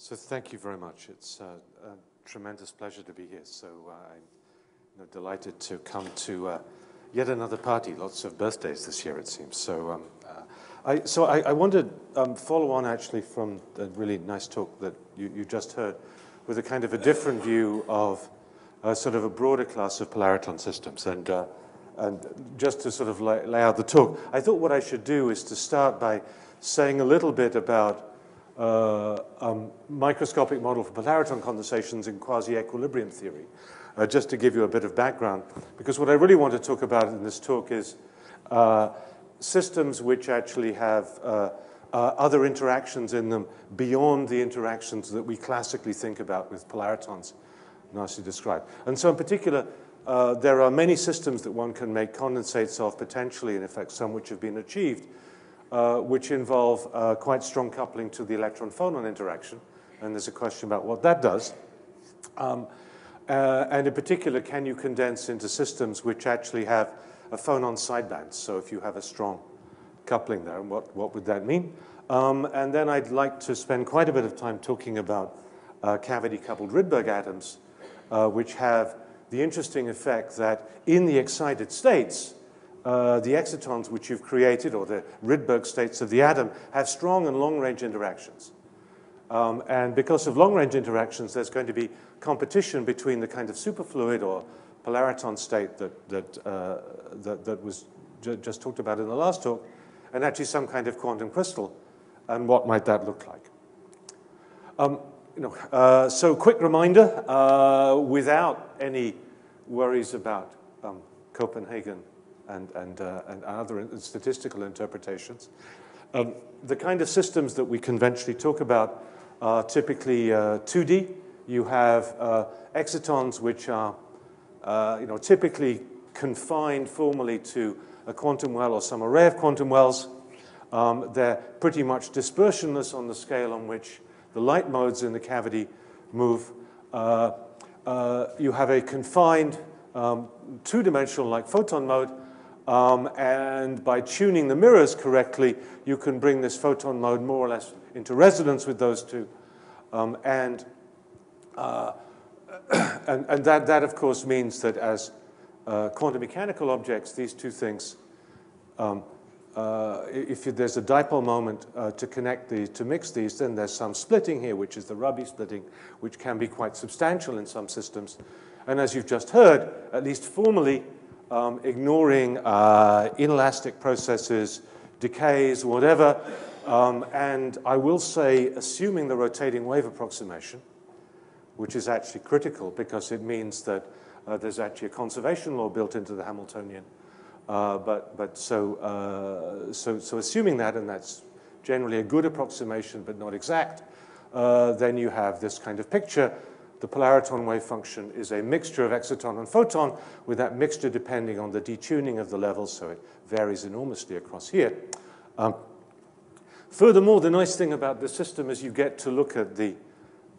So thank you very much. It's uh, a tremendous pleasure to be here. So uh, I'm you know, delighted to come to uh, yet another party. Lots of birthdays this year, it seems. So, um, uh, I, so I, I wanted um, follow on actually from the really nice talk that you, you just heard with a kind of a different view of sort of a broader class of polariton systems. And, uh, and just to sort of lay, lay out the talk, I thought what I should do is to start by saying a little bit about uh, um, microscopic model for polariton condensations in quasi-equilibrium theory, uh, just to give you a bit of background. Because what I really want to talk about in this talk is uh, systems which actually have uh, uh, other interactions in them beyond the interactions that we classically think about with polaritons, nicely described. And so in particular, uh, there are many systems that one can make condensates of potentially, in effect, some which have been achieved, uh, which involve uh, quite strong coupling to the electron-phonon interaction. And there's a question about what that does. Um, uh, and in particular, can you condense into systems which actually have a phonon sideband? So if you have a strong coupling there, what, what would that mean? Um, and then I'd like to spend quite a bit of time talking about uh, cavity-coupled Rydberg atoms, uh, which have the interesting effect that in the excited states, uh, the excitons which you've created, or the Rydberg states of the atom, have strong and long-range interactions. Um, and because of long-range interactions, there's going to be competition between the kind of superfluid or polariton state that, that, uh, that, that, was ju just talked about in the last talk, and actually some kind of quantum crystal. And what might that look like? Um, you know, uh, so quick reminder, uh, without any worries about um, Copenhagen and, and, uh, and other statistical interpretations. Um, the kind of systems that we conventionally talk about are typically uh, 2D. You have uh, excitons which are uh, you know, typically confined formally to a quantum well or some array of quantum wells. Um, they're pretty much dispersionless on the scale on which the light modes in the cavity move. Uh, uh, you have a confined um, two-dimensional like photon mode, um, and by tuning the mirrors correctly, you can bring this photon mode more or less into resonance with those two. Um, and, uh, and, and that, that, of course, means that as uh, quantum mechanical objects, these two things, um, uh, if there's a dipole moment uh, to connect these, to mix these, then there's some splitting here, which is the Rabi splitting, which can be quite substantial in some systems. And as you've just heard, at least formally, um, ignoring uh, inelastic processes, decays, whatever. Um, and I will say, assuming the rotating wave approximation, which is actually critical because it means that uh, there's actually a conservation law built into the Hamiltonian. Uh, but but so, uh, so, so assuming that, and that's generally a good approximation but not exact, uh, then you have this kind of picture the polariton wave function is a mixture of exciton and photon, with that mixture depending on the detuning of the levels, so it varies enormously across here. Um, furthermore, the nice thing about the system is you get to look at the,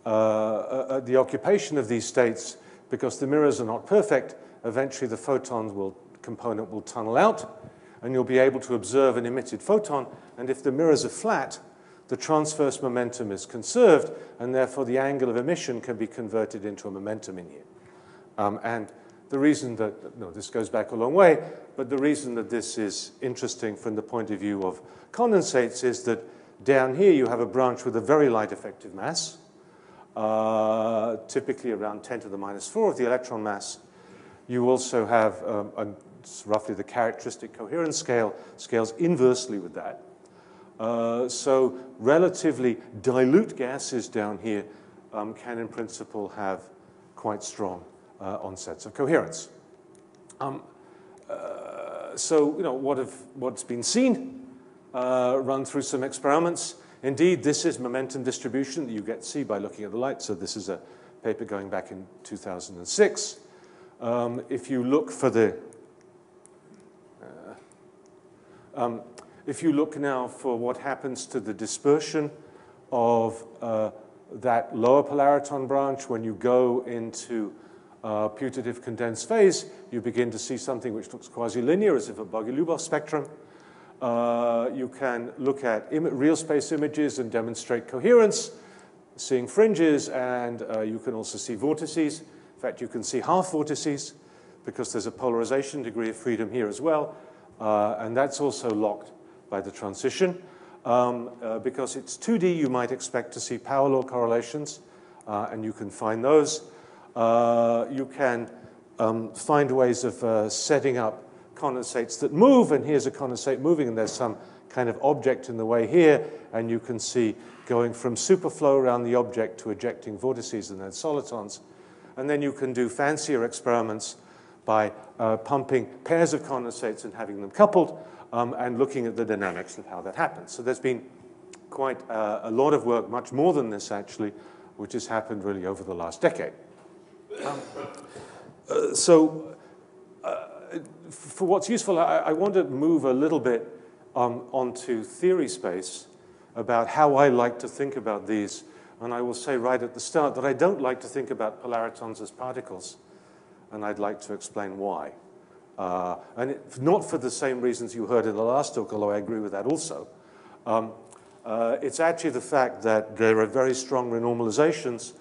uh, the occupation of these states, because the mirrors are not perfect, eventually the photon will, component will tunnel out, and you'll be able to observe an emitted photon, and if the mirrors are flat, the transverse momentum is conserved, and therefore the angle of emission can be converted into a momentum in here. Um, and the reason that, no, this goes back a long way, but the reason that this is interesting from the point of view of condensates is that down here you have a branch with a very light effective mass, uh, typically around 10 to the minus 4 of the electron mass. You also have um, a, roughly the characteristic coherence scale scales inversely with that. Uh, so relatively dilute gases down here um, can in principle have quite strong uh, onsets of coherence. Um, uh, so, you know, what have, what's been seen, uh, run through some experiments. Indeed, this is momentum distribution that you get to see by looking at the light. So this is a paper going back in 2006. Um, if you look for the, uh, um, if you look now for what happens to the dispersion of uh, that lower polariton branch when you go into uh, putative condensed phase, you begin to see something which looks quasi-linear as if a Bogoliubov spectrum. Uh, you can look at real space images and demonstrate coherence. seeing fringes, and uh, you can also see vortices. In fact, you can see half vortices because there's a polarization degree of freedom here as well, uh, and that's also locked by the transition. Um, uh, because it's 2D, you might expect to see power law correlations, uh, and you can find those. Uh, you can um, find ways of uh, setting up condensates that move, and here's a condensate moving, and there's some kind of object in the way here, and you can see going from superflow around the object to ejecting vortices and then solitons. And then you can do fancier experiments by uh, pumping pairs of condensates and having them coupled um, and looking at the dynamics of how that happens. So there's been quite uh, a lot of work, much more than this actually, which has happened really over the last decade. Um, uh, so uh, for what's useful, I, I, want to move a little bit um, onto theory space about how I like to think about these. And I will say right at the start that I don't like to think about polaritons as particles, and I'd like to explain why. Uh, and it, not for the same reasons you heard in the last talk, although I agree with that also. Um, uh, it's actually the fact that there are very strong renormalizations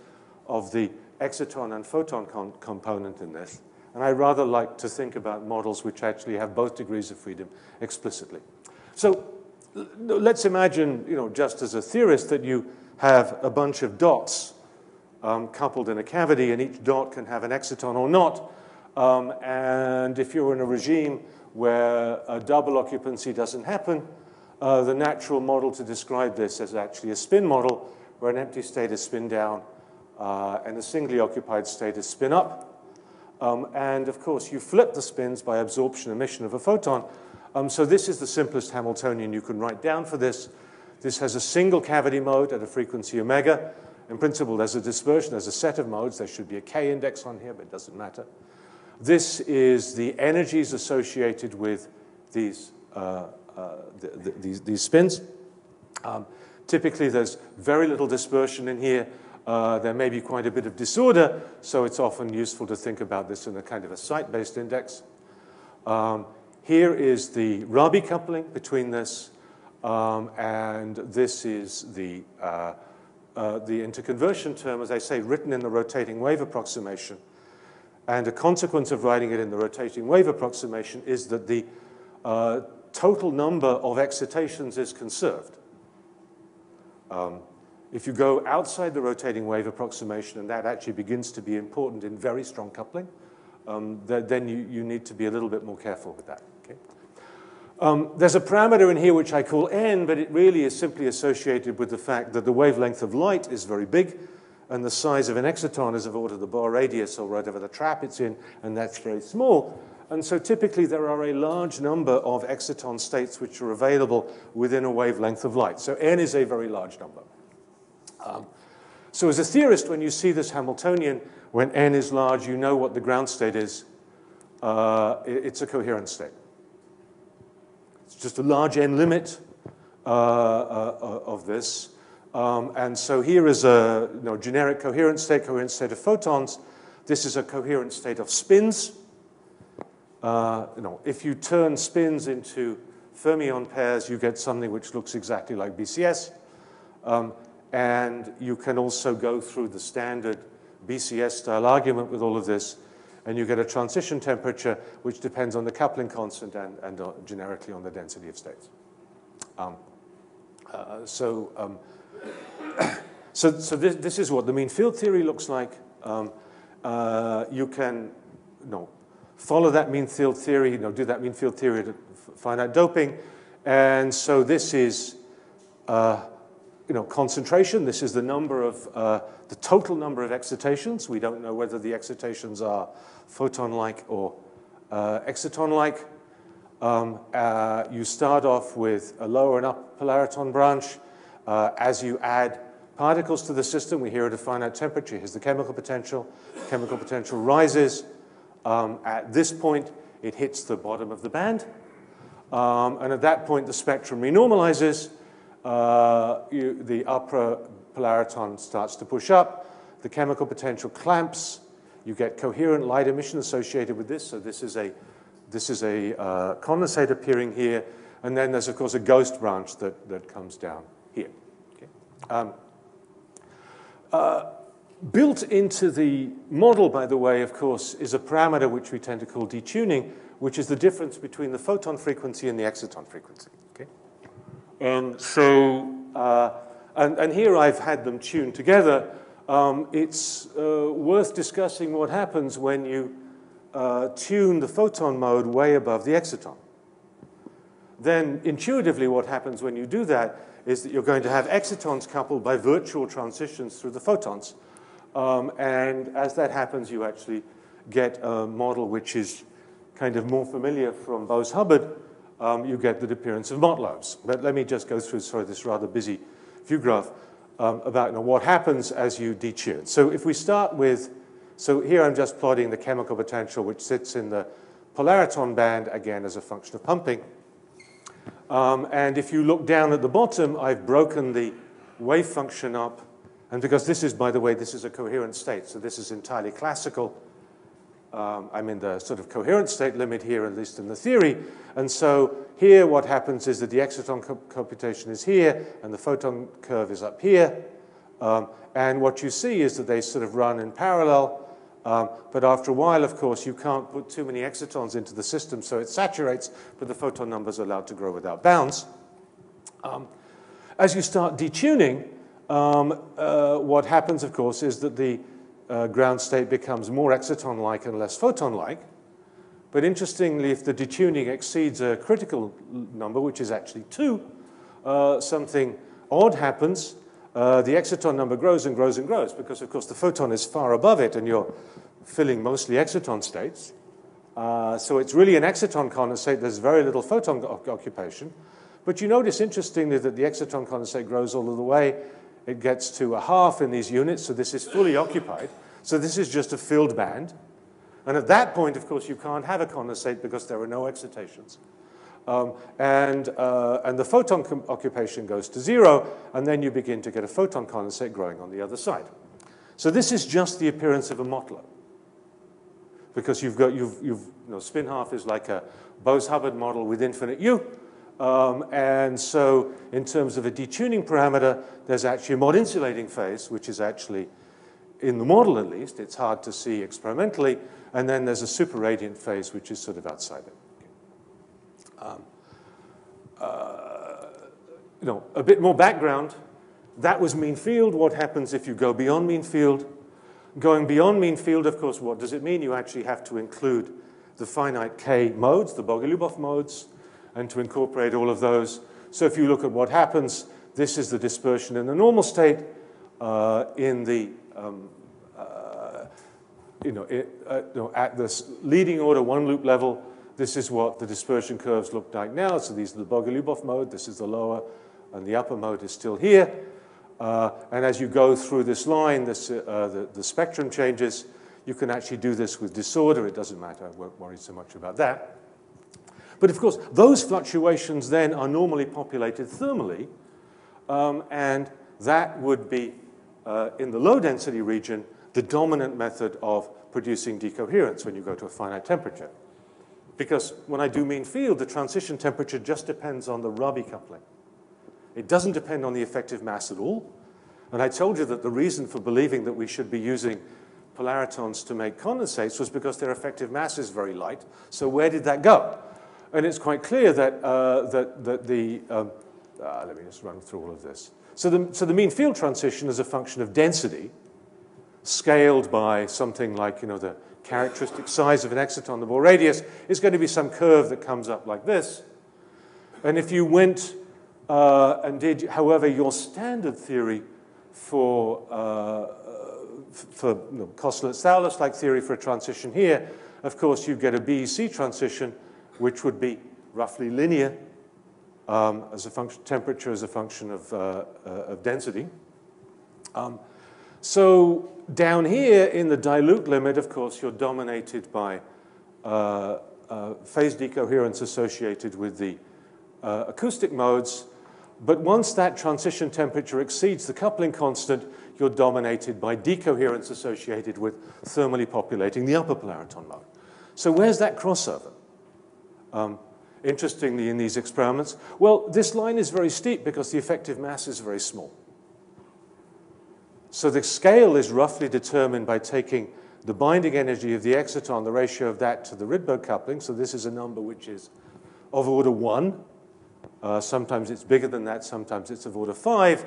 of the exciton and photon component in this. And I rather like to think about models which actually have both degrees of freedom explicitly. So let's imagine, you know, just as a theorist, that you have a bunch of dots um, coupled in a cavity, and each dot can have an exciton or not. Um, and if you're in a regime where a double occupancy doesn't happen, uh, the natural model to describe this is actually a spin model, where an empty state is spin down uh, and a singly occupied state is spin up. Um, and of course, you flip the spins by absorption emission of a photon. Um, so this is the simplest Hamiltonian you can write down for this. This has a single cavity mode at a frequency omega. In principle, there's a dispersion, there's a set of modes. There should be a k index on here, but it doesn't matter. This is the energies associated with these, uh, uh, the, the, these, these, spins. Um, typically, there's very little dispersion in here. Uh, there may be quite a bit of disorder, so it's often useful to think about this in a kind of a site-based index. Um, here is the Rabi coupling between this, um, and this is the, uh, uh, the interconversion term, as I say, written in the rotating wave approximation. And a consequence of writing it in the rotating wave approximation is that the uh, total number of excitations is conserved. Um, if you go outside the rotating wave approximation, and that actually begins to be important in very strong coupling, um, th then you, you need to be a little bit more careful with that. Okay? Um, there's a parameter in here which I call n, but it really is simply associated with the fact that the wavelength of light is very big, and the size of an exciton is of order the Bohr radius or whatever the trap it's in, and that's very small. And so typically there are a large number of exciton states which are available within a wavelength of light. So n is a very large number. Um, so as a theorist, when you see this Hamiltonian, when n is large, you know what the ground state is. Uh, it's a coherent state. It's just a large n limit uh, uh, of this. Um, and so here is a you know, generic coherent state, coherent state of photons. This is a coherent state of spins. Uh, you know, if you turn spins into fermion pairs, you get something which looks exactly like BCS. Um, and you can also go through the standard BCS style argument with all of this, and you get a transition temperature which depends on the coupling constant and, and uh, generically on the density of states. Um, uh, so, um, so, so this, this, is what the mean field theory looks like. Um, uh, you can know, follow that mean field theory, you know, do that mean field theory to find out doping. And so this is uh, you know, concentration. This is the number of, uh, the total number of excitations. We don't know whether the excitations are photon-like or uh, exciton-like. Um, uh, you start off with a lower and upper polariton branch. Uh, as you add particles to the system, we hear at a finite temperature. Here's the chemical potential. Chemical potential rises. Um, at this point, it hits the bottom of the band. Um, and at that point, the spectrum renormalizes uh, you, the upper polariton starts to push up, the chemical potential clamps, you get coherent light emission associated with this. So this is a, this is a uh, condensate appearing here. And then there's, of course, a ghost branch that, that comes down here. Okay. Um, Uh, built into the model, by the way, of course, is a parameter which we tend to call detuning, which is the difference between the photon frequency and the exciton frequency. Okay? And so, uh, and, and, here I've had them tuned together. Um, it's uh, worth discussing what happens when you uh, tune the photon mode way above the exciton. Then intuitively what happens when you do that is that you're going to have excitons coupled by virtual transitions through the photons. Um, and as that happens, you actually get a model which is kind of more familiar from Bose-Hubbard. Um, you get the appearance of Mott lobes. But let me just go through sorry, this rather busy view graph um, about you know, what happens as you detune. So if we start with, so here I'm just plotting the chemical potential which sits in the polariton band, again, as a function of pumping. Um, and if you look down at the bottom, I've broken the wave function up. And because this is, by the way, this is a coherent state, so this is entirely classical. Um, I'm in the sort of coherent state limit here, at least in the theory. And so here what happens is that the exciton co computation is here, and the photon curve is up here. Um, and what you see is that they sort of run in parallel. Um, but after a while, of course, you can't put too many excitons into the system, so it saturates, but the photon numbers are allowed to grow without bounds. Um, as you start detuning, um, uh, what happens, of course, is that the uh, ground state becomes more exciton-like and less photon-like. But interestingly, if the detuning exceeds a critical number, which is actually 2, uh, something odd happens, uh, the exciton number grows and grows and grows because, of course, the photon is far above it and you're filling mostly exciton states. Uh, so it's really an exciton condensate. There's very little photon occupation. But you notice, interestingly, that the exciton condensate grows all of the way. It gets to a half in these units, so this is fully occupied. So this is just a filled band. And at that point, of course, you can't have a condensate because there are no excitations. Um, and, uh, and the photon occupation goes to zero, and then you begin to get a photon condensate growing on the other side. So this is just the appearance of a Mott lobe. Because you've got, you've, you've, you know, spin half is like a Bose-Hubbard model with infinite U. Um, and so in terms of a detuning parameter, there's actually a Mott insulating phase, which is actually, in the model at least, it's hard to see experimentally, and then there's a super radiant phase, which is sort of outside it. Um, uh, you know, a bit more background. That was mean field. What happens if you go beyond mean field? Going beyond mean field, of course, what does it mean? You actually have to include the finite k modes, the Bogoliubov modes, and to incorporate all of those. So if you look at what happens, this is the dispersion in the normal state uh, in the um, uh, you know, it, uh, at this leading order one loop level, this is what the dispersion curves look like now. So these are the Bogoliubov mode. This is the lower, and the upper mode is still here. Uh, and as you go through this line, this, uh, the, the spectrum changes. You can actually do this with disorder. It doesn't matter. I won't worry so much about that. But of course, those fluctuations then are normally populated thermally, um, and that would be, uh, in the low density region, the dominant method of producing decoherence when you go to a finite temperature. Because when I do mean field, the transition temperature just depends on the Rabi coupling. It doesn't depend on the effective mass at all. And I told you that the reason for believing that we should be using polaritons to make condensates was because their effective mass is very light. So where did that go? And it's quite clear that, uh, that, that the, um, uh, let me just run through all of this. So the, so the mean field transition is a function of density scaled by something like, you know, the characteristic size of an exciton, the Bohr radius, is going to be some curve that comes up like this. And if you went uh, and did, however, your standard theory for, uh, for you know, Kosterlitz-Thouless-like theory for a transition here, of course, you get a BEC transition, which would be roughly linear um, as a function, temperature as a function of, uh, uh of density. Um, so down here in the dilute limit, of course, you're dominated by uh, uh, phase decoherence associated with the uh, acoustic modes. But once that transition temperature exceeds the coupling constant, you're dominated by decoherence associated with thermally populating the upper polariton mode. So where's that crossover? Um, interestingly, in these experiments, well, this line is very steep because the effective mass is very small. So the scale is roughly determined by taking the binding energy of the exciton, the ratio of that to the Rydberg coupling. So this is a number which is of order 1. Uh, sometimes it's bigger than that, sometimes it's of order 5.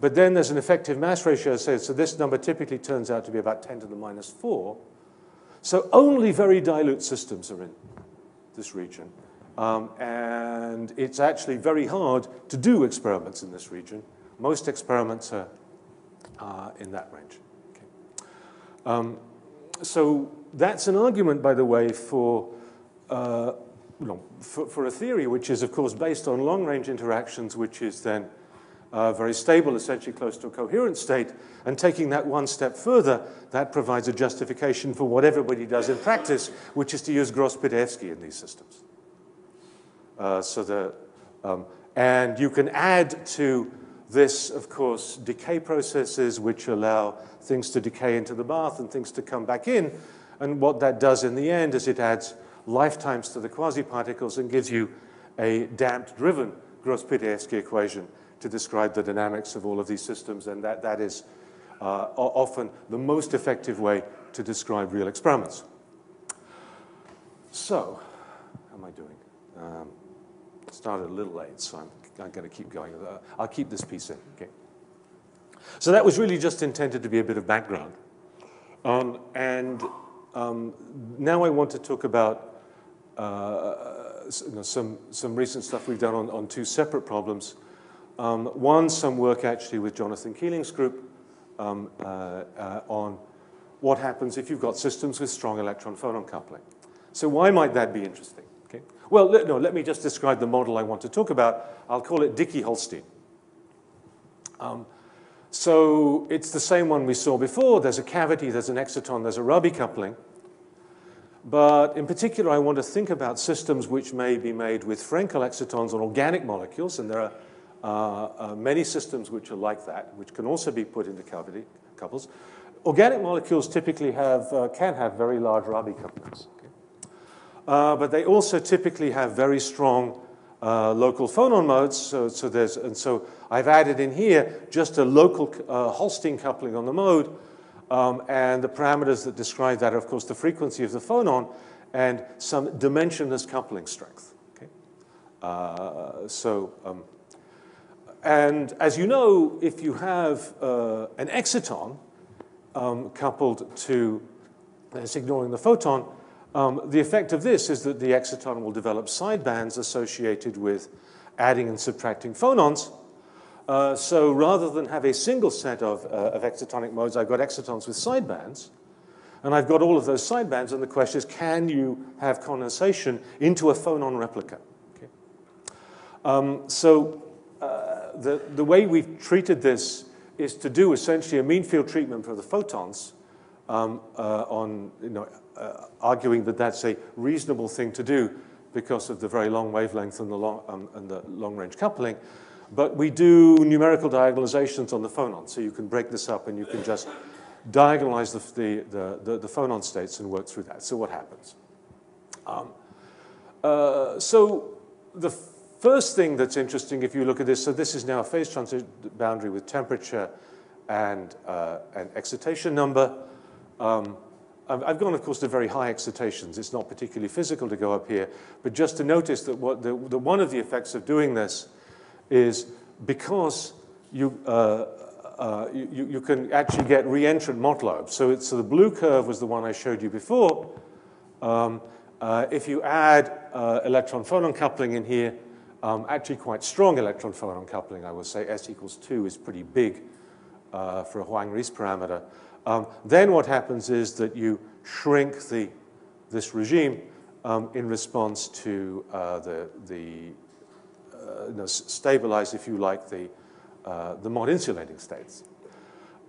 But then there's an effective mass ratio, so, so this number typically turns out to be about 10 to the minus 4. So only very dilute systems are in this region. Um, and it's actually very hard to do experiments in this region. Most experiments are uh, in that range. Okay. Um, so that's an argument, by the way, for, uh, for, for, a theory which is, of course, based on long-range interactions, which is then uh, very stable, essentially close to a coherent state. And taking that one step further, that provides a justification for what everybody does in practice, which is to use Gross-Pitaevskii in these systems. Uh, so the, um, and you can add to this, of course, decay processes which allow things to decay into the bath and things to come back in. And what that does in the end is it adds lifetimes to the quasi-particles and gives you a damped-driven Gross-Pitaevskii equation to describe the dynamics of all of these systems. And that, that is uh, often the most effective way to describe real experiments. So, how am I doing? Um, started a little late, so I'm I'm going to keep going. Uh, I'll keep this piece in. Okay. So that was really just intended to be a bit of background. Um, and um, now I want to talk about uh, you know, some, some recent stuff we've done on, on two separate problems. Um, one, some work actually with Jonathan Keeling's group um, uh, uh, on what happens if you've got systems with strong electron-phonon coupling. So why might that be interesting? Well, no, let me just describe the model I want to talk about. I'll call it Dicke-Holstein. Um, so it's the same one we saw before. There's a cavity, there's an exciton, there's a Rabi coupling. But in particular, I want to think about systems which may be made with Frenkel excitons on organic molecules, and there are uh, uh, many systems which are like that, which can also be put into cavity couples. Organic molecules typically have, uh, can have very large Rabi couplings. Uh, but they also typically have very strong uh, local phonon modes. So, so there's, and so I've added in here just a local uh, Holstein coupling on the mode. Um, and the parameters that describe that are, of course, the frequency of the phonon and some dimensionless coupling strength. Okay? Uh, so, um, and as you know, if you have uh, an exciton um, coupled to, that's ignoring the photon, um, the effect of this is that the exciton will develop sidebands associated with adding and subtracting phonons. Uh, so rather than have a single set of, uh, of excitonic modes, I've got excitons with sidebands. And I've got all of those sidebands, and the question is, can you have condensation into a phonon replica? Okay. Um, so uh, the, the way we've treated this is to do essentially a mean field treatment for the photons um, uh, on, you know, uh, arguing that that's a reasonable thing to do because of the very long wavelength and the long, um, and the long range coupling. But we do numerical diagonalizations on the phonon. So you can break this up and you can just diagonalize the, the, the, the phonon states and work through that. So what happens? Um, uh, so the first thing that's interesting if you look at this, so this is now a phase transition boundary with temperature and, uh, and excitation number. Um, I've gone, of course, to very high excitations. It's not particularly physical to go up here, but just to notice that, what the, one of the effects of doing this is because you, uh, uh, you, you, can actually get reentrant Mottl So, so the blue curve was the one I showed you before. Um, uh, if you add uh, electron-phonon coupling in here, um, actually quite strong electron-phonon coupling, I would say S equals 2 is pretty big uh, for a Huang-Rhys parameter. Um, then what happens is that you shrink the, this regime um, in response to uh, the, the uh, you know, stabilize, if you like, the, uh, the Mott insulating states.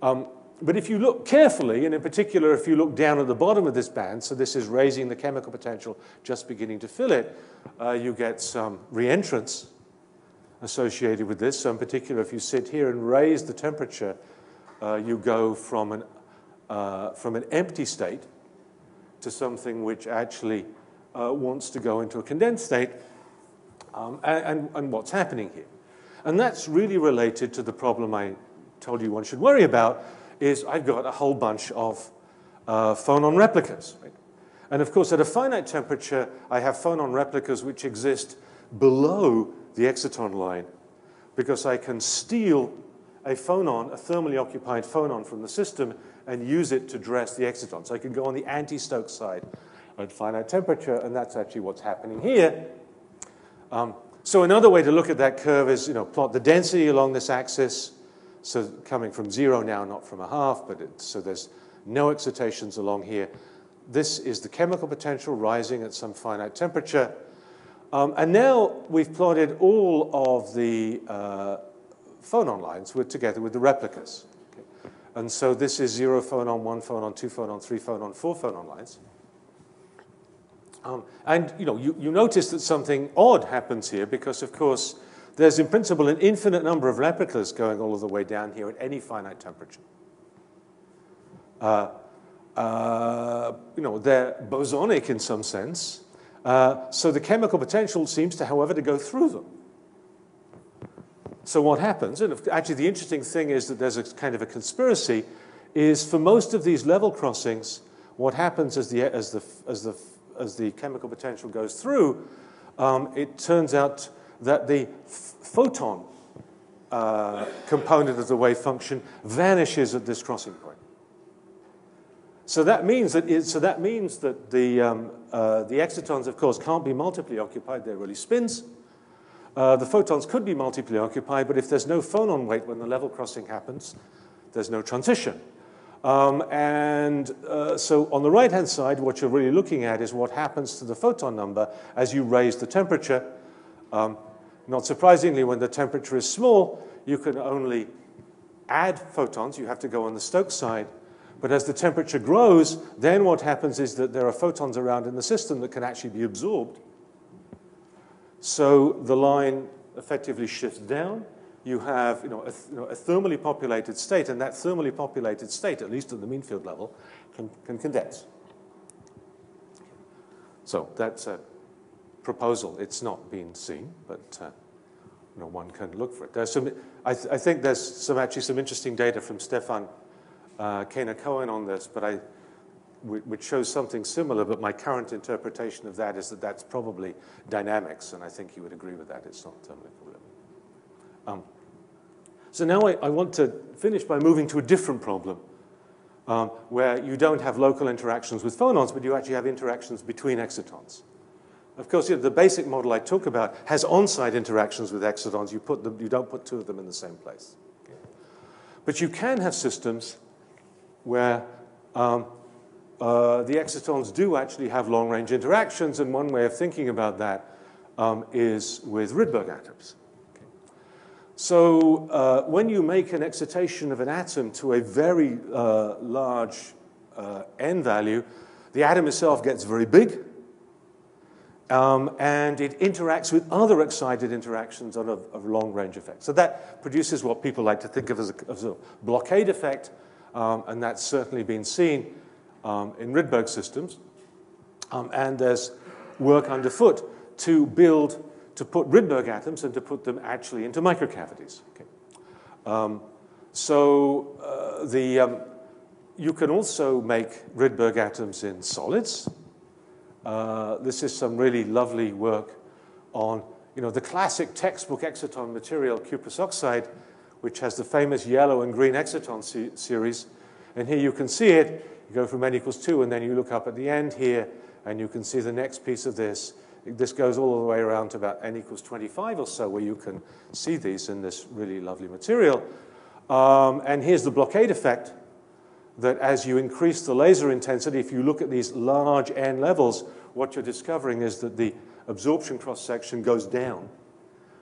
Um, but if you look carefully, and in particular, if you look down at the bottom of this band, so this is raising the chemical potential, just beginning to fill it, uh, you get some reentrance associated with this. So in particular, if you sit here and raise the temperature, uh, you go from an uh, from an empty state to something which actually uh, wants to go into a condensed state, um, and, and, what's happening here. And that's really related to the problem I told you one should worry about, is I've got a whole bunch of uh, phonon replicas. Right? And of course, at a finite temperature, I have phonon replicas which exist below the exciton line because I can steal a phonon, a thermally occupied phonon from the system and use it to dress the exciton. So I can go on the anti-Stokes side at finite temperature, and that's actually what's happening here. Um, so another way to look at that curve is, you know, plot the density along this axis. So coming from zero now, not from a half, but it, so there's no excitations along here. This is the chemical potential rising at some finite temperature. Um, and now we've plotted all of the uh, phonon lines with, together with the replicas. And so this is zero phonon, one phonon, two phonon, three phonon, four phonon lines. Um, and you know, you, you notice that something odd happens here because, of course, there's in principle an infinite number of replicas going all of the way down here at any finite temperature. Uh, uh, you know, they're bosonic in some sense. Uh, so the chemical potential seems to, however, to go through them. So what happens, and actually the interesting thing is that there's a kind of a conspiracy, is for most of these level crossings, what happens as the, as the, as the, as the chemical potential goes through, um, it turns out that the photon uh, component of the wave function vanishes at this crossing point. So that means that, it, so that, means that the, um, uh, the excitons, of course, can't be multiply occupied. They're really spins. Uh, the photons could be multiply occupied, but if there's no phonon weight when the level crossing happens, there's no transition. Um, and uh, so on the right-hand side, what you're really looking at is what happens to the photon number as you raise the temperature. Um, not surprisingly, when the temperature is small, you can only add photons. You have to go on the Stokes side. But as the temperature grows, then what happens is that there are photons around in the system that can actually be absorbed so the line effectively shifts down. You have you know, a, you know, a thermally populated state, and that thermally populated state, at least at the mean field level, can, can condense. So that's a proposal. It's not been seen, but uh, you know, one can look for it. There's some, I, th I think there's some, actually some interesting data from Stefan uh, Cohen on this, but I, which shows something similar, but my current interpretation of that is that that's probably dynamics, and I think you would agree with that. It's not equilibrium. Um, so now I, I, want to finish by moving to a different problem, um, where you don't have local interactions with phonons, but you actually have interactions between excitons. Of course, you know, the basic model I talk about has on-site interactions with excitons. You, put them, you don't put two of them in the same place. But you can have systems where um, uh, the excitons do actually have long-range interactions, and one way of thinking about that um, is with Rydberg atoms. So uh, when you make an excitation of an atom to a very uh, large uh, n value, the atom itself gets very big, um, and it interacts with other excited interactions on a, a long-range effect. So that produces what people like to think of as a, as a blockade effect, um, and that's certainly been seen um, in Rydberg systems. Um, and there's work underfoot to build, to put Rydberg atoms and to put them actually into microcavities. Okay. Um, so uh, the, um, you can also make Rydberg atoms in solids. Uh, this is some really lovely work on you know, the classic textbook exciton material, cuprous oxide, which has the famous yellow and green exciton se series. And here you can see it. You go from n equals 2, and then you look up at the end here, and you can see the next piece of this. This goes all the way around to about n equals 25 or so, where you can see these in this really lovely material. Um, and here's the blockade effect, that as you increase the laser intensity, if you look at these large n levels, what you're discovering is that the absorption cross-section goes down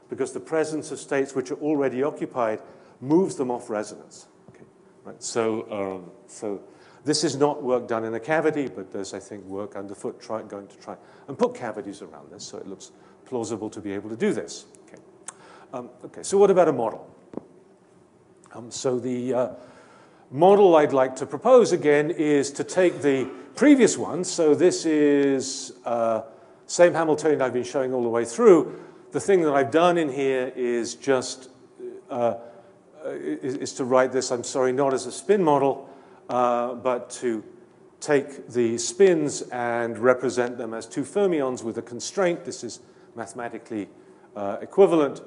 because the presence of states which are already occupied moves them off resonance. Okay, right? So, um, so this is not work done in a cavity, but there's, I think, work underfoot try, going to try and put cavities around this so it looks plausible to be able to do this. Okay, um, okay so what about a model? Um, so the uh, model I'd like to propose again is to take the previous one. So this is uh, same Hamiltonian I've been showing all the way through. The thing that I've done in here is just uh, is, is, to write this, I'm sorry, not as a spin model, uh, but to take the spins and represent them as two fermions with a constraint. This is mathematically uh, equivalent.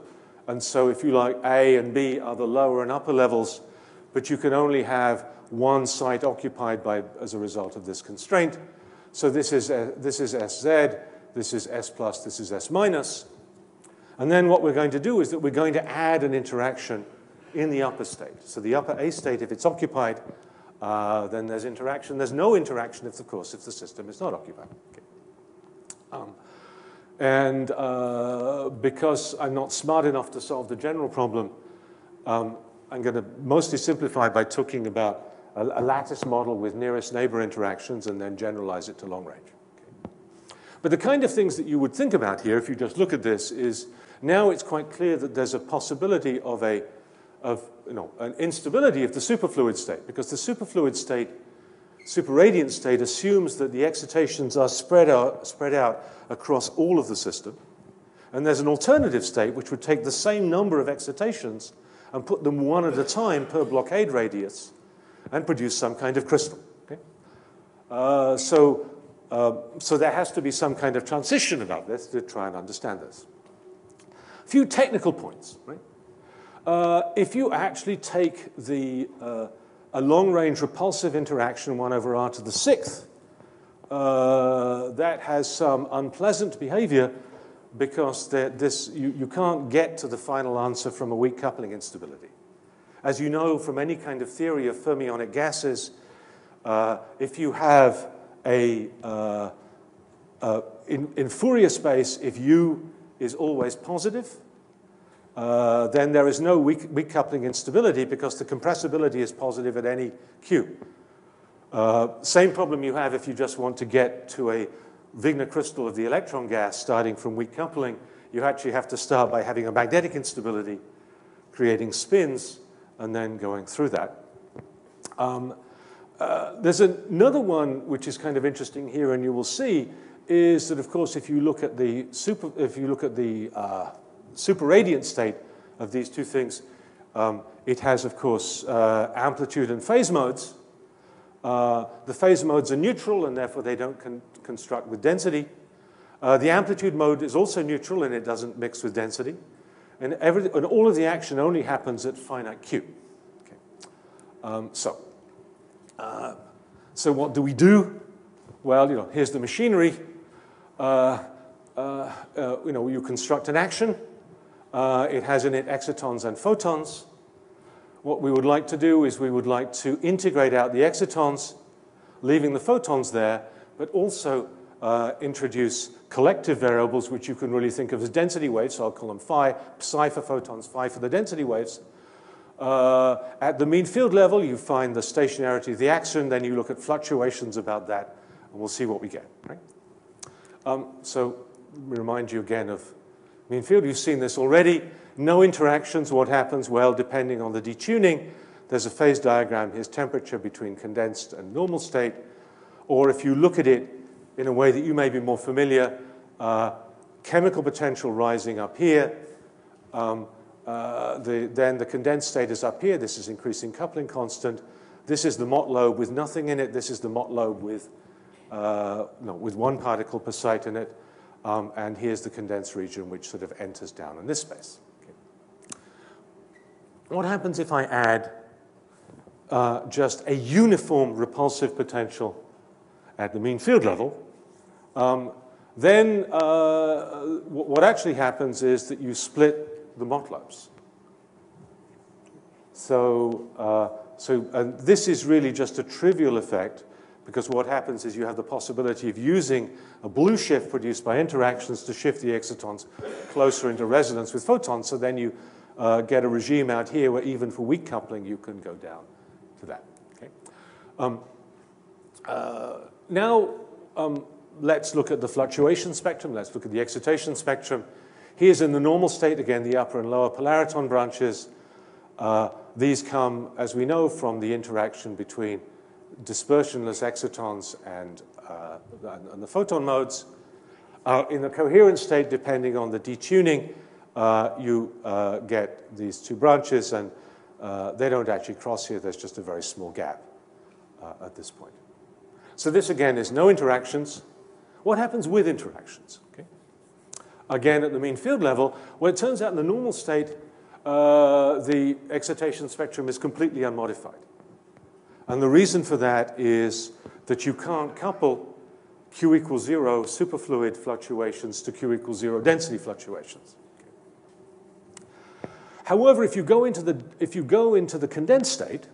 And so if you like, A and B are the lower and upper levels, but you can only have one site occupied by, as a result of this constraint. So this is, uh, this is SZ, this is S plus, this is S minus. And then what we're going to do is that we're going to add an interaction in the upper state. So the upper A state, if it's occupied, uh, then there's interaction. There's no interaction, if, of course, if the system is not occupied. Okay. Um, and uh, because I'm not smart enough to solve the general problem, um, I'm going to mostly simplify by talking about a, a, lattice model with nearest neighbor interactions and then generalize it to long range. Okay. But the kind of things that you would think about here, if you just look at this, is now it's quite clear that there's a possibility of a of you know, an instability of the superfluid state, because the superfluid state, superradiant state, assumes that the excitations are spread out, spread out across all of the system. And there's an alternative state which would take the same number of excitations and put them one at a time per blockade radius and produce some kind of crystal. Okay? Uh, so, uh, so there has to be some kind of transition about this to try and understand this. A few technical points, right? Uh, if you actually take the, uh, a long-range repulsive interaction 1 over r to the sixth, uh, that has some unpleasant behavior because this, you, you can't get to the final answer from a weak coupling instability. As you know from any kind of theory of fermionic gases, uh, if you have a, uh, uh, in, in Fourier space, if u is always positive, uh, then there is no weak, weak, coupling instability because the compressibility is positive at any q. Uh, same problem you have if you just want to get to a Wigner crystal of the electron gas starting from weak coupling. You actually have to start by having a magnetic instability, creating spins, and then going through that. Um, uh, there's another one which is kind of interesting here, and you will see, is that of course if you look at the super, if you look at the uh, superradiant state of these two things, um, it has, of course, uh, amplitude and phase modes. Uh, the phase modes are neutral, and therefore they don't con construct with density. Uh, the amplitude mode is also neutral, and it doesn't mix with density. And, every, and all of the action only happens at finite q. Okay. Um, so, uh, so what do we do? Well, you know, here's the machinery. Uh, uh, you know, you construct an action. Uh, it has in it excitons and photons. What we would like to do is we would like to integrate out the excitons, leaving the photons there, but also uh, introduce collective variables, which you can really think of as density waves. So I'll call them phi, psi for photons, phi for the density waves. Uh, at the mean field level, you find the stationarity of the action, then you look at fluctuations about that, and we'll see what we get. Right? Um, so remind you again of mean. You've seen this already. No interactions. What happens? Well, depending on the detuning, there's a phase diagram. Here's temperature between condensed and normal state. Or if you look at it in a way that you may be more familiar, uh, chemical potential rising up here. Um, uh, the, then the condensed state is up here. This is increasing coupling constant. This is the Mott lobe with nothing in it. This is the Mott lobe with, uh, no, with one particle per site in it. Um, and here's the condensed region, which sort of enters down in this space. Okay. What happens if I add uh, just a uniform repulsive potential at the mean field level? Um, then uh, what actually happens is that you split the Mott lobes. So, uh, so and this is really just a trivial effect because what happens is you have the possibility of using a blue shift produced by interactions to shift the excitons closer into resonance with photons. So then you uh, get a regime out here where even for weak coupling, you can go down to that. Okay? Um, uh, now, um, let's look at the fluctuation spectrum. Let's look at the excitation spectrum. Here's in the normal state, again, the upper and lower polariton branches. Uh, these come, as we know, from the interaction between dispersionless excitons and, uh, and the photon modes. Uh, in the coherent state, depending on the detuning, uh, you uh, get these two branches, and uh, they don't actually cross here. There's just a very small gap uh, at this point. So this, again, is no interactions. What happens with interactions? Okay. Again, at the mean field level, well, it turns out in the normal state, the excitation spectrum is completely unmodified. And the reason for that is that you can't couple Q equals zero superfluid fluctuations to Q equals zero density fluctuations. However, if you go into the, if you go into the condensed state,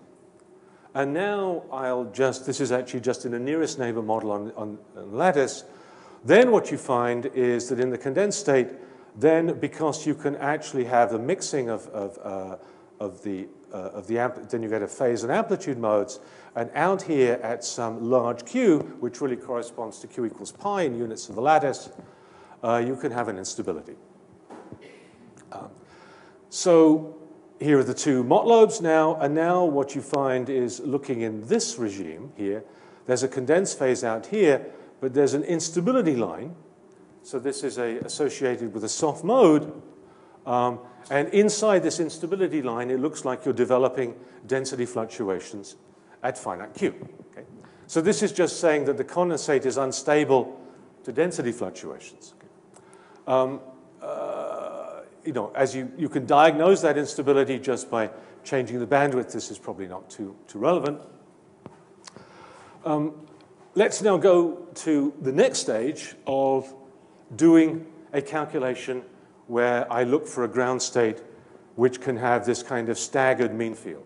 and now I'll just, this is actually just in a nearest neighbor model on, on, on lattice, then what you find is that in the condensed state, then because you can actually have the mixing of, of, uh, of the, of the amp then you get a phase and amplitude modes, and out here at some large q, which really corresponds to q equals pi in units of the lattice, uh, you can have an instability. Um, so here are the two Mott lobes now, and now what you find is looking in this regime here, there's a condensed phase out here, but there's an instability line. So this is a, associated with a soft mode. Um, and inside this instability line, it looks like you're developing density fluctuations at finite q. Okay? So this is just saying that the condensate is unstable to density fluctuations. Okay? Um, you know, as you, you can diagnose that instability just by changing the bandwidth. This is probably not too, too relevant. Um, let's now go to the next stage of doing a calculation where I look for a ground state which can have this kind of staggered mean field.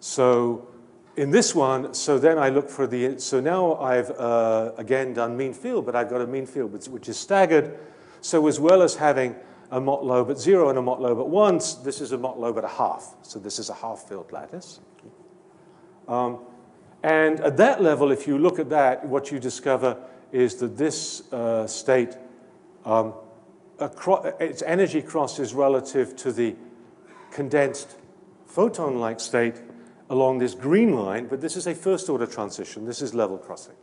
So in this one, so then I look for the, so now I've uh, again done mean field, but I've got a mean field which is staggered. So as well as having a Mott lobe at zero and a Mott lobe at one, this is a Mott lobe at a half. So this is a half-filled lattice. Um, and at that level, if you look at that, what you discover is that this uh, state, um, its energy cross is relative to the condensed photon-like state along this green line, but this is a first-order transition. This is level crossing.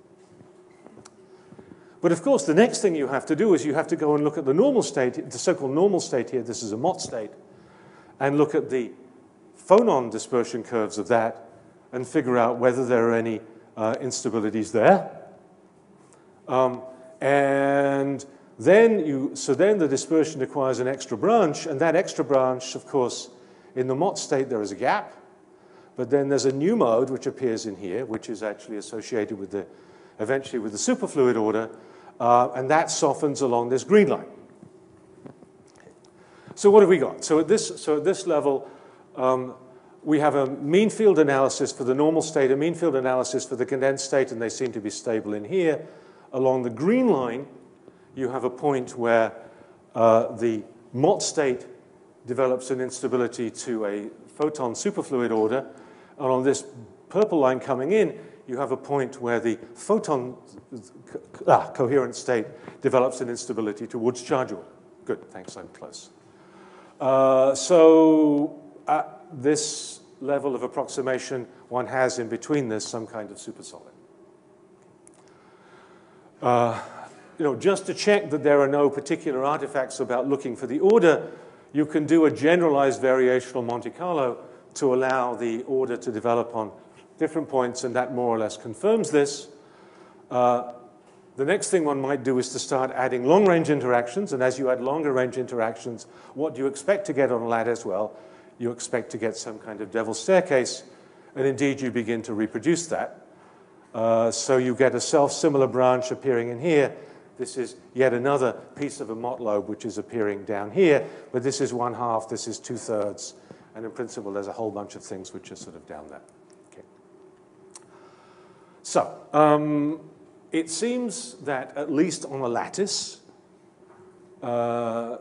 But of course, the next thing you have to do is you have to go and look at the normal state, the so-called normal state here, this is a Mott state, and look at the phonon dispersion curves of that and figure out whether there are any uh, instabilities there. Um, and then you, so then the dispersion requires an extra branch, and that extra branch, of course, in the Mott state there is a gap, but then there's a new mode which appears in here, which is actually associated with the, eventually with the superfluid order, uh, and that softens along this green line. So what have we got? So at this, so at this level, um, we have a mean field analysis for the normal state, a mean field analysis for the condensed state, and they seem to be stable in here. Along the green line, you have a point where uh, the Mott state develops an instability to a photon superfluid order. And on this purple line coming in, you have a point where the photon ah, coherent state develops an instability towards charge order. Good, thanks, I'm close. Uh, so at this level of approximation, one has in between this some kind of supersolid. Uh, you know, just to check that there are no particular artifacts about looking for the order, you can do a generalized variational Monte Carlo to allow the order to develop on different points, and that more or less confirms this. Uh, the next thing one might do is to start adding long-range interactions, and as you add longer-range interactions, what do you expect to get on a lattice? Well, you expect to get some kind of devil's staircase, and indeed you begin to reproduce that. Uh, so you get a self-similar branch appearing in here. This is yet another piece of a Mott lobe which is appearing down here, but this is one half, this is two thirds, and in principle there's a whole bunch of things which are sort of down there. Okay. So, um, it seems that at least on a lattice, uh,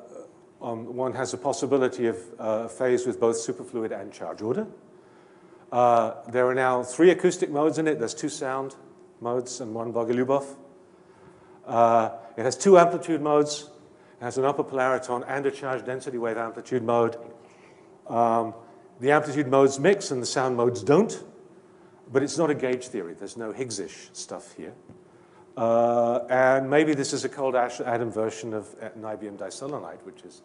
um, one has a possibility of uh, phase with both superfluid and charge order. Uh, there are now three acoustic modes in it. There's two sound modes and one Bogoliubov. Uh, it has two amplitude modes. It has an upper polariton and a charge density wave amplitude mode. Um, the amplitude modes mix and the sound modes don't, but it's not a gauge theory. There's no Higgs-ish stuff here. Uh, and maybe this is a cold atom version of niobium diselenide, which is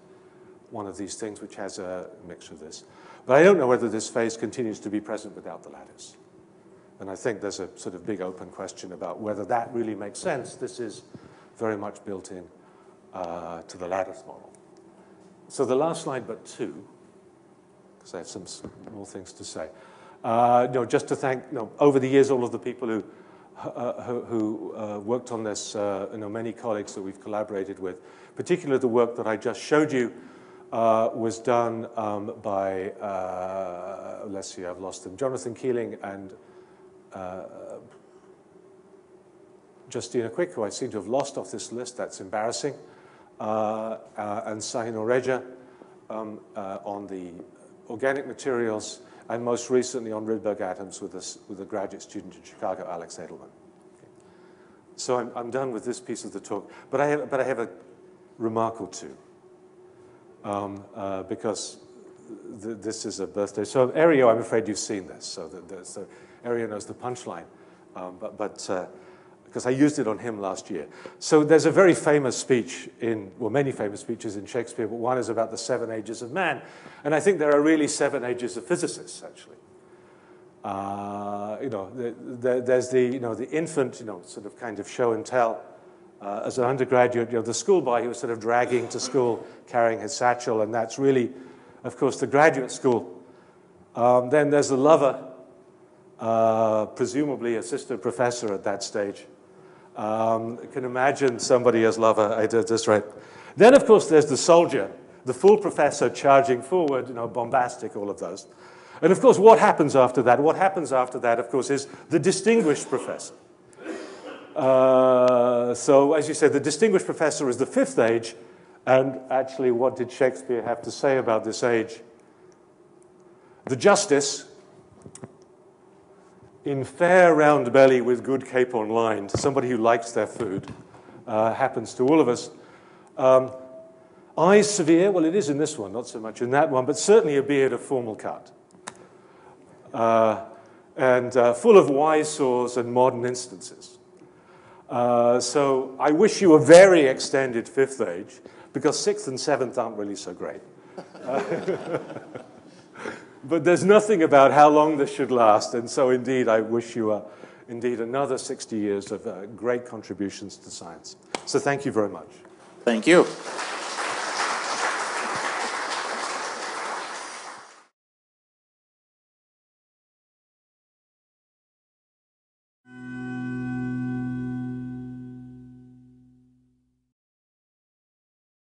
one of these things which has a mix of this. But I don't know whether this phase continues to be present without the lattice. And I think there's a sort of big open question about whether that really makes sense. This is very much built in uh, to the lattice model. So the last slide, but two, because I have some more things to say. Uh, no, just to thank, you know, over the years, all of the people who, uh, who, uh, worked on this, uh, you know, many colleagues that we've collaborated with, particularly the work that I just showed you uh, was done um, by, let's see, I've lost them, Jonathan Keeling and Justyna Cwik, who I seem to have lost off this list. That's embarrassing. Uh, uh, and Sahinur Reja um, uh, on the organic materials, and most recently on Rydberg atoms with a, with a graduate student in Chicago, Alex Edelman. So I'm, I'm done with this piece of the talk, but I have, but I have a remark or two. Um, uh, because th this is a birthday. So Erio, I'm afraid you've seen this. So, the, the, so Erio knows the punchline. Um, but but uh, because I used it on him last year. So there's a very famous speech in, well, many famous speeches in Shakespeare, but one is about the seven ages of man. And I think there are really seven ages of physicists, actually. Uh, you know, the, the, there's the, you know, the infant, you know, sort of kind of show and tell. Uh, as an undergraduate, you know, the schoolboy who was sort of dragging to school, carrying his satchel, and that's really, of course, the graduate school. Um, then there's the lover, uh, presumably assistant professor at that stage. Um, can imagine somebody as lover, I did this right. Then, of course, there's the soldier, the full professor charging forward, you know, bombastic, all of those. And of course, what happens after that? What happens after that, of course, is the distinguished professor. Uh, so, as you said, the distinguished professor is the fifth age. And actually, what did Shakespeare have to say about this age? The justice, in fair round belly with good capon lined, somebody who likes their food, uh, happens to all of us. Um, eyes severe, well, it is in this one, not so much in that one, but certainly a beard of formal cut. Uh, and uh, full of wise saws and modern instances. Uh, so I wish you a very extended fifth age, because sixth and seventh aren't really so great. But there's nothing about how long this should last. And so, indeed, I wish you uh, indeed another 60 years of uh, great contributions to science. So, thank you very much. Thank you.